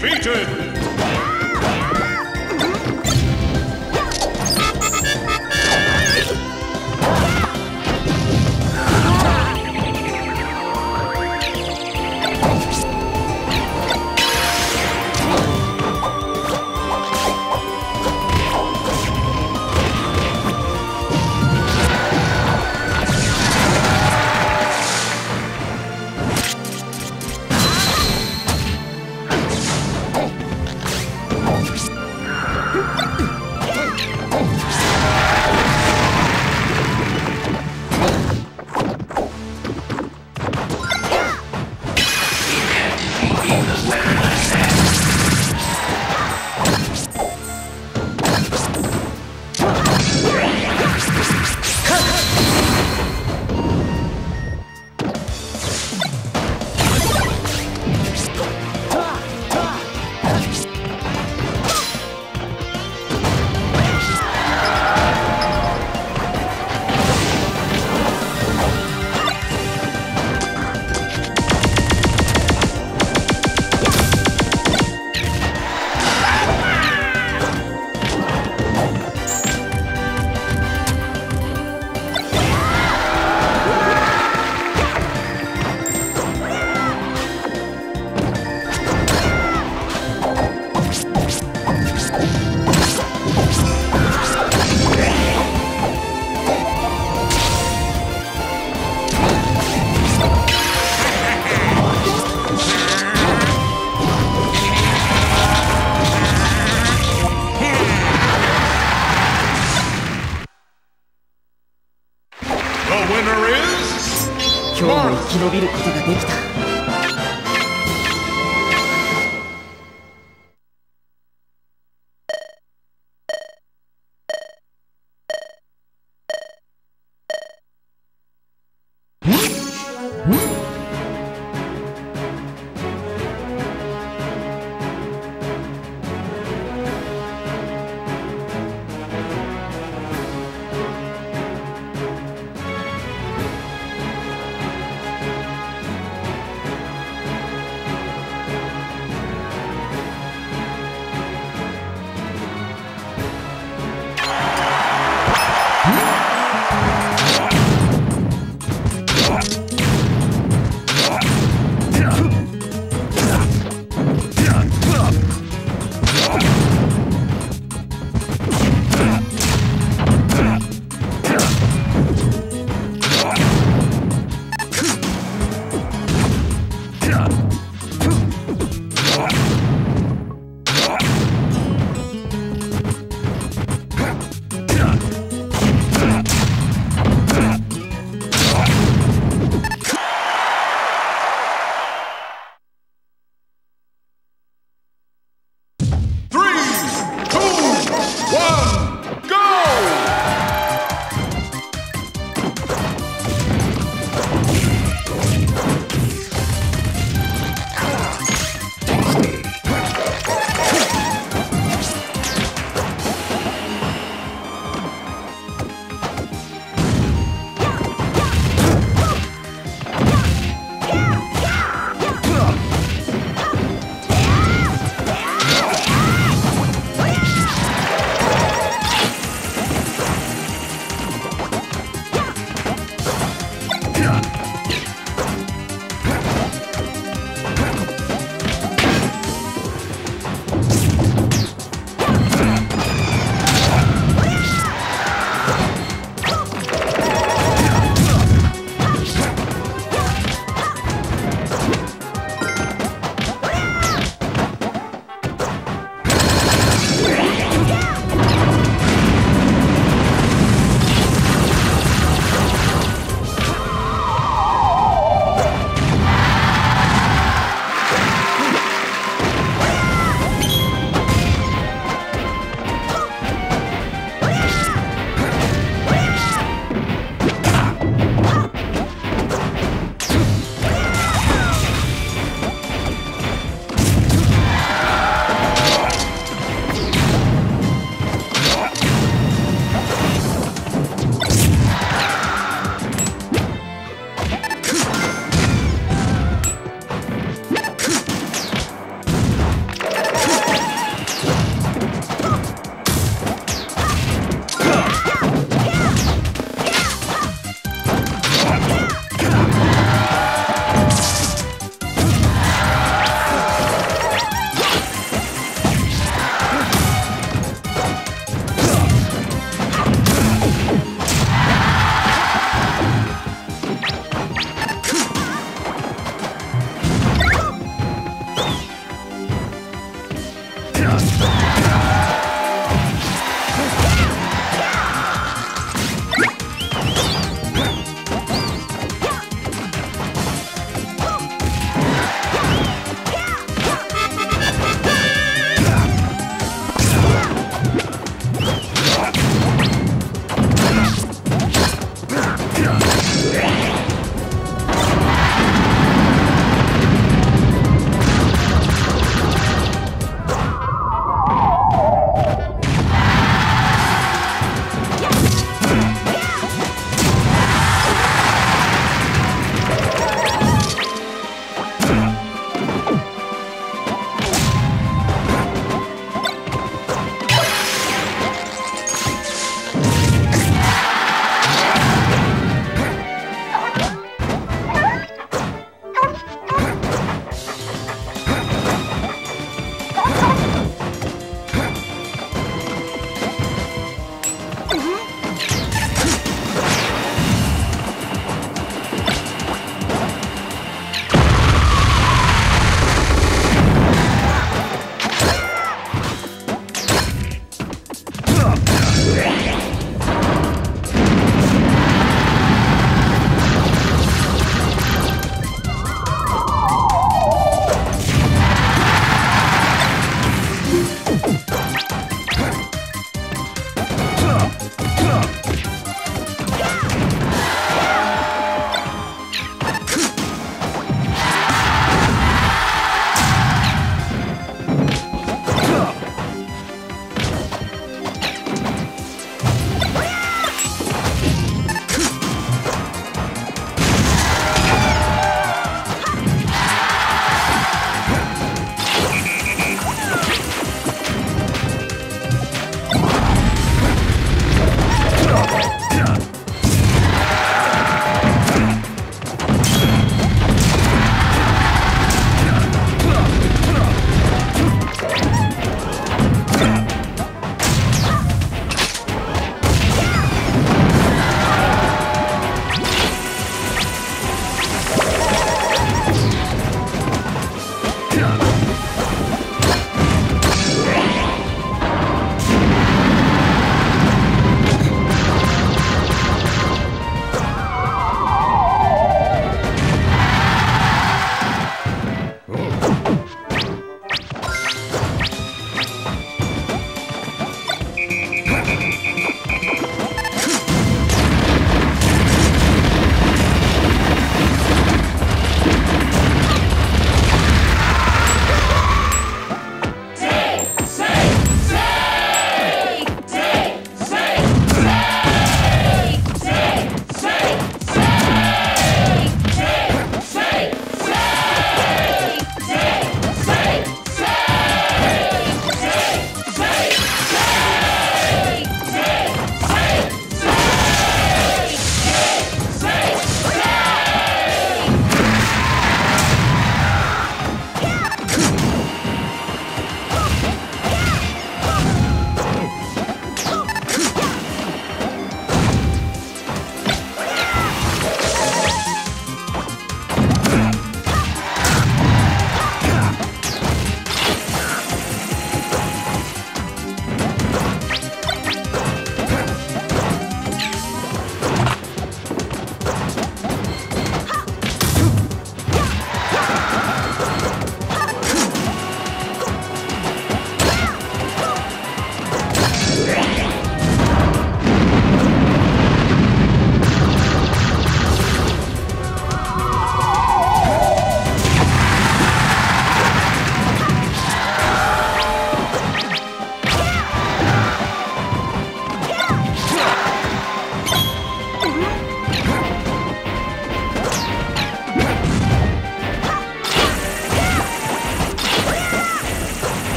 defeated! 伸びる